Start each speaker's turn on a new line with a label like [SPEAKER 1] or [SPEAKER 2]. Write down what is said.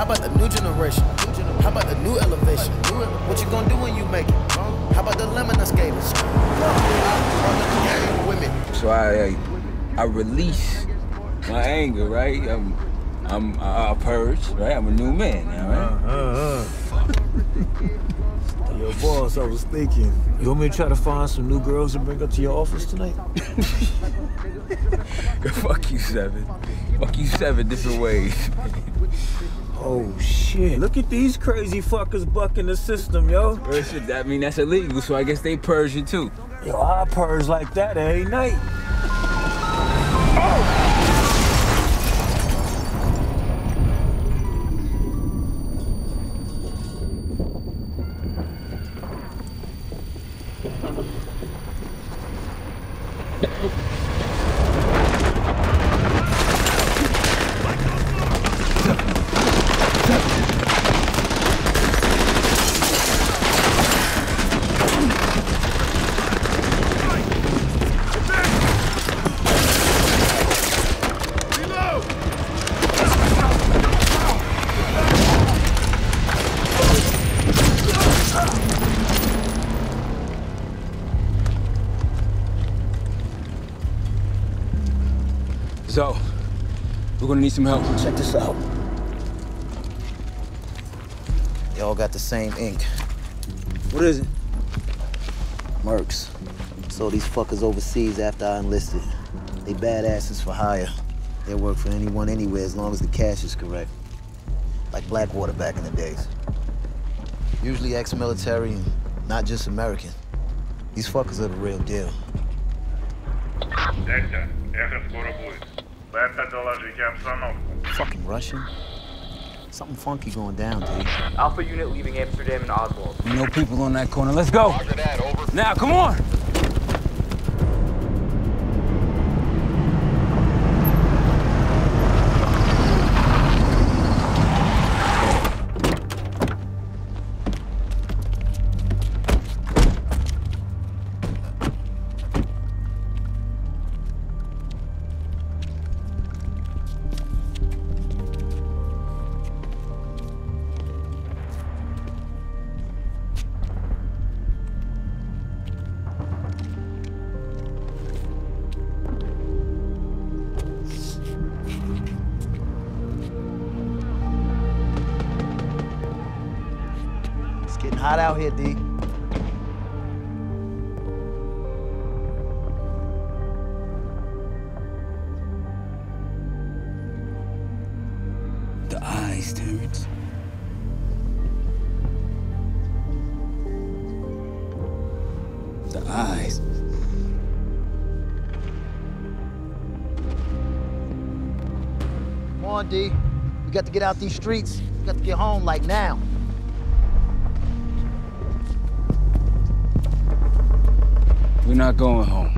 [SPEAKER 1] How about the new generation? How about the new elevation? What you gonna do when you make it? How about the lemon skaters?
[SPEAKER 2] So I, I, I release my anger, right? I'm, I'm, I, I purge, right? I'm a new man now, right?
[SPEAKER 3] Uh, uh. Yo, boss, I was thinking, you want me to try to find some new girls to bring up to your office tonight?
[SPEAKER 2] Fuck you, Seven. Fuck you seven different ways.
[SPEAKER 3] oh, shit. Look at these crazy fuckers bucking the system, yo.
[SPEAKER 2] Well, shit, I mean, that's illegal, so I guess they purge you too.
[SPEAKER 3] Yo, I purge like that every night. Oh.
[SPEAKER 2] So, we're gonna need some help.
[SPEAKER 1] Check this out. Y'all got the same ink.
[SPEAKER 2] What is it?
[SPEAKER 1] Mercs. So these fuckers overseas after I enlisted. They badasses for hire. They work for anyone anywhere as long as the cash is correct. Like Blackwater back in the days. Usually ex-military and not just American. These fuckers are the real deal.
[SPEAKER 4] Дядя, эхо скоро будет. Бета, доложите обстановку.
[SPEAKER 1] Fucking Russian? Something funky going down, dude.
[SPEAKER 5] Alpha unit leaving Amsterdam and Oswald.
[SPEAKER 2] You know people on that corner. Let's go. Now, come on.
[SPEAKER 1] Hot out here, D.
[SPEAKER 2] The eyes, Terrence. The eyes.
[SPEAKER 1] Come on, D. We got to get out these streets. We got to get home like now.
[SPEAKER 2] We're not going home.